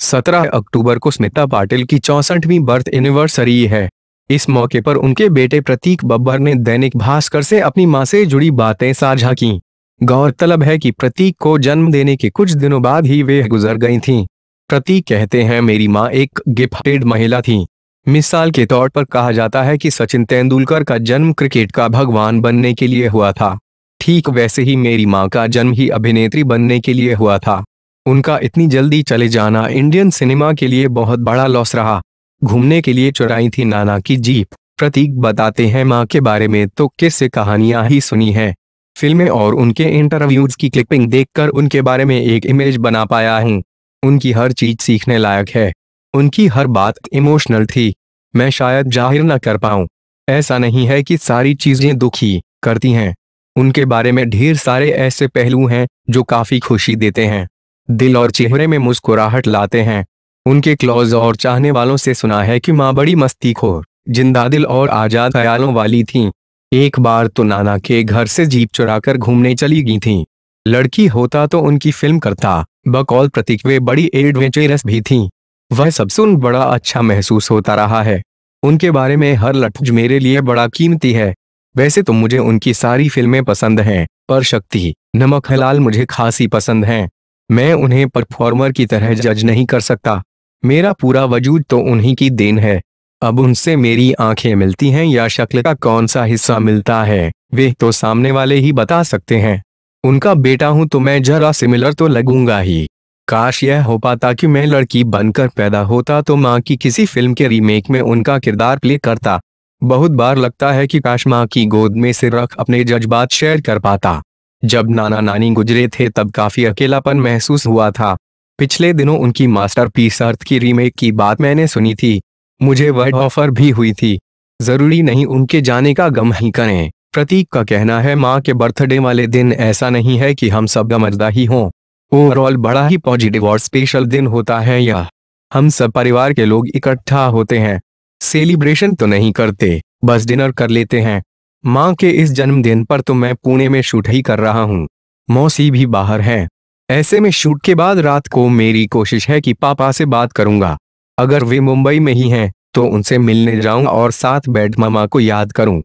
सत्रह अक्टूबर को स्मिता पाटिल की चौसठवीं बर्थ एनिवर्सरी है। इस मौके पर उनके बेटे प्रतीक बब्बर ने दैनिक भास्कर से अपनी माँ से जुड़ी बातें साझा की। गौरतलब है कि प्रतीक को जन्म देने के कुछ दिनों बाद ही वे गुजर गई थीं। प्रतीक कहते हैं, मेरी माँ एक गिफ्टेड महिला थी। मिसाल के तौर पर कहा जाता है कि सचिन तेंदुलकर का जन्म क्रिकेट का भगवान बनने के लिए हुआ था। ठीक वैसे ही मेरी माँ का जन्म ही अभिनेत्री बनने के लिए हुआ था। उनका इतनी जल्दी चले जाना इंडियन सिनेमा के लिए बहुत बड़ा लॉस रहा। घूमने के लिए चुराई थी नाना की जीप। प्रतीक बताते हैं माँ के बारे में तो किससे कहानियाँ ही सुनी है। फ़िल्में और उनके इंटरव्यूज़ की क्लिपिंग देखकर उनके बारे में एक इमेज बना पाया हूँ। उनकी हर चीज़ सीखने लायक है। उनकी हर बात इमोशनल थी। मैं शायद ज़ाहिर न कर पाऊँ। ऐसा नहीं है कि सारी चीज़ें दुखी करती हैं। उनके बारे में ढेर सारे ऐसे पहलू हैं जो काफ़ी खुशी देते हैं। दिल और चेहरे में मुस्कुराहट लाते हैं। उनके क्लोज और चाहने वालों से सुना है कि माँ बड़ी मस्ती खोर, ज़िंदा दिल और आज़ाद ख्यालों वाली थी। एक बार तो नाना के घर से जीप चुराकर घूमने चली गई थी। लड़की होता तो उनकी फ़िल्म करता, बकौल प्रतीक वे बड़ी एडवेंचरस भी थी। वह सब सुन बड़ा अच्छा महसूस होता रहा है। उनके बारे में हर लफ्ज मेरे लिए बड़ा कीमती है। वैसे तो मुझे उनकी सारी फ़िल्में पसंद हैं, पर शक्ति, नमक हलाल मुझे खासी पसंद हैं। मैं उन्हें परफॉर्मर की तरह जज नहीं कर सकता। मेरा पूरा वजूद तो उन्हीं की देन है। अब उनसे मेरी आँखें मिलती हैं या शक्ल का कौन सा हिस्सा मिलता है, वे तो सामने वाले ही बता सकते हैं। उनका बेटा हूँ तो मैं जरा सिमिलर तो लगूँगा ही। काश यह हो पाता कि मैं लड़की बनकर पैदा होता तो माँ की किसी फ़िल्म के रीमेक में उनका किरदार प्ले करता। बहुत बार लगता है कि काश माँ की गोद में सिर रख अपने जज्बात शेयर कर पाता। जब नाना नानी गुजरे थे तब काफ़ी अकेलापन महसूस हुआ था। पिछले दिनों उनकी मास्टरपीस अर्थ की रीमेक की बात मैंने सुनी थी। मुझे वह ऑफ़र भी हुई थी। ज़रूरी नहीं उनके जाने का गम ही करें। प्रतीक का कहना है, माँ के बर्थडे वाले दिन ऐसा नहीं है कि हम सब गमजदा ही हों। ओवरऑल बड़ा ही पॉजिटिव और स्पेशल दिन होता है यह। हम सब परिवार के लोग इकट्ठा होते हैं। सेलिब्रेशन तो नहीं करते। बस डिनर कर लेते हैं। माँ के इस जन्मदिन पर तो मैं पुणे में शूट ही कर रहा हूँ। मौसी भी बाहर है। ऐसे में शूट के बाद रात को मेरी कोशिश है कि पापा से बात करूँगा। अगर वे मुंबई में ही हैं तो उनसे मिलने जाऊँ और साथ बैठ मामा को याद करूँ।